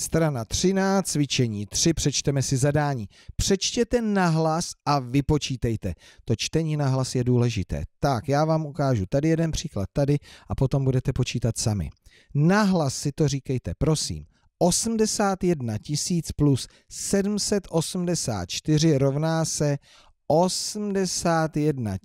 Strana 13, cvičení 3, přečteme si zadání. Přečtěte nahlas a vypočítejte. To čtení nahlas je důležité. Tak, já vám ukážu tady jeden příklad tady a potom budete počítat sami. Nahlas si to říkejte, prosím. 81 tisíc plus 784 rovná se 81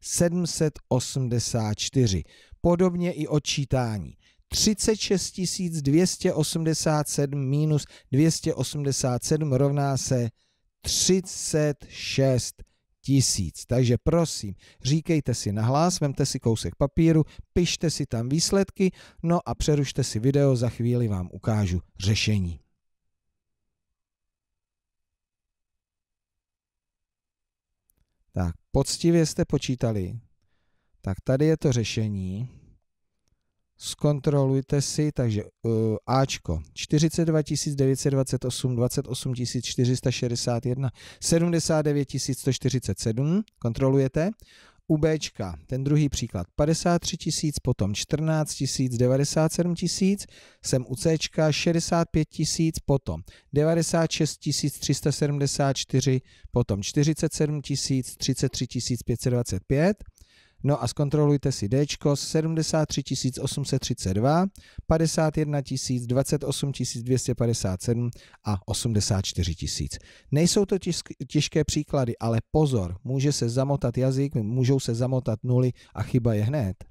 784. Podobně i odčítání. 36 287 minus 287 rovná se 36 tisíc. Takže prosím, říkejte si nahlas, vemte si kousek papíru, pište si tam výsledky, no a přerušte si video, za chvíli vám ukážu řešení. Tak, poctivě jste počítali. Tak tady je to řešení zkontrolujte si, takže uh, Ačko 42 928, 28 461, 79 147, kontrolujete. U Bčka, ten druhý příklad, 53 tisíc, potom 14 tisíc, 97 tisíc, jsem u Cčka 65 tisíc, potom 96 374, potom 47 tisíc, 33 525, No a zkontrolujte si D 73 832, 51 000, 28 257 a 84 000. Nejsou to těžké příklady, ale pozor, může se zamotat jazyk, můžou se zamotat nuly a chyba je hned.